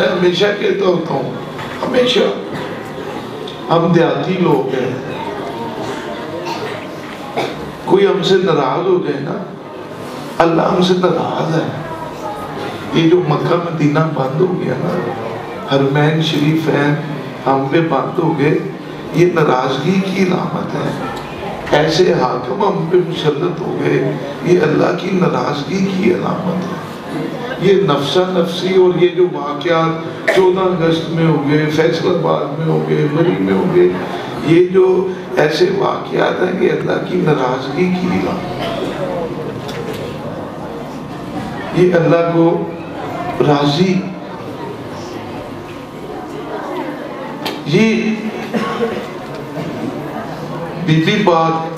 میں ہمیشہ کہتا ہوتا ہوں، ہمیشہ۔ ہم دیہاتی لوگ ہیں۔ کوئی ہم سے ناراض ہو جائے نا، اللہ ہم سے ناراض ہے۔ یہ جو مکہ مدینہ بند ہو گیا نا، حرمین شریف ہیں، ہم پہ بند ہو گئے، یہ ناراضگی کی علامت ہے۔ ایسے حاکم ہم پہ مسلط ہو گئے، یہ اللہ کی ناراضگی کی علامت ہے۔ یہ نفسہ نفسی اور یہ جو واقعات چودہ اگست میں ہو گئے فیصل آباد میں ہو گئے مری میں ہو گئے یہ جو ایسے واقعات ہیں یہ اللہ کی ناراضگی کی علامت یہ اللہ کو راضی۔ یہ بی بی پاک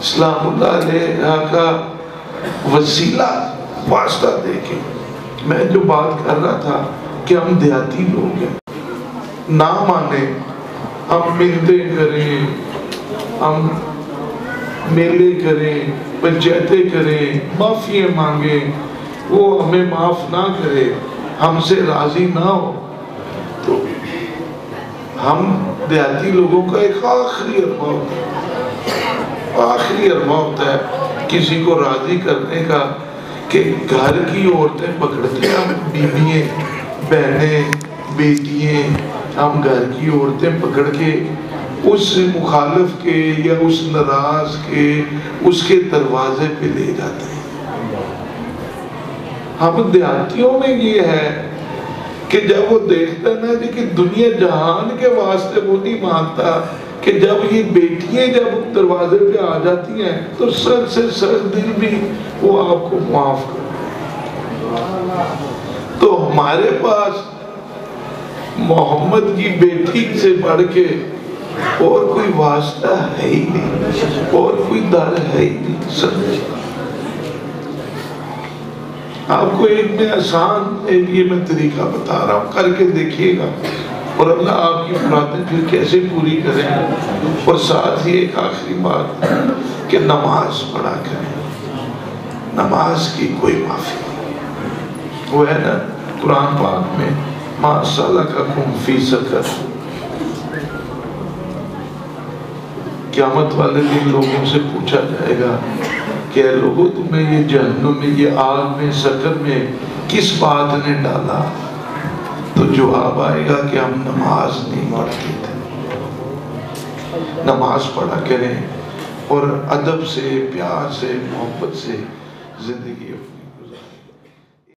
اسلام اللہ علیہ کا وسیلہ واسطہ دے کے میں جو بات کر رہا تھا کہ ہم دیہاتی لوگ ہیں۔ نہ مانے ہم ملتے کریں، ہم میلے کریں، پنچایتیں کریں، معافیاں مانگیں، وہ ہمیں معاف نہ کرے، ہم سے راضی نہ ہو۔ تو ہم دیہاتی لوگوں کا ایک آخری اربا ہوتا ہے۔ آخری اربا ہوتا ہے، کسی کو راضی کرنے کا کہ گھر کی عورتیں پکڑتے ہیں، ہم بیوییں بہنیں، بیٹیاں، ہم گھر کی عورتیں پکڑ کے اس مخالف کے یا اس ناراض کے اس کے دروازے پہ لے جاتے ہیں۔ ہم دیہاتیوں میں یہ ہے کہ جب وہ دیکھتا نا جی کہ دنیا جہان کے واسطے وہ نہیں مانگتا کہ جب یہ بیٹیاں جب دروازے پہ آ جاتی ہیں تو سر سے سر دل بھی وہ آپ کو معاف کر تو ہمارے پاس محمد کی بیٹی سے بڑھ کے اور کوئی واسطہ ہے ہی نہیں، اور کوئی در ہے ہی نہیں، سمجھے؟ آپ کو ایک میں آسان ایک یہ میں طریقہ بتا رہا ہوں، کر کے دیکھیے گا۔ اور اللہ آپ کی مرادیں پھر کیسے پوری کریں؟ اور ساتھ ہی ایک آخری بات کہ نماز پڑھا کریں۔ نماز کی کوئی معافی نہیں۔ وہ ہے نا قرآن پاک میں ماں صالح کا کم فی سکر قیامت والے دن لوگوں سے پوچھا جائے گا کہ لوگوں تمہیں یہ جہنم میں، یہ آگ میں سکر میں کس بات نے ڈالا؟ تو جواب آئے گا کہ ہم نماز نہیں پڑھتے تھے۔ نماز پڑھا کریں اور ادب سے، پیار سے، محبت سے زندگی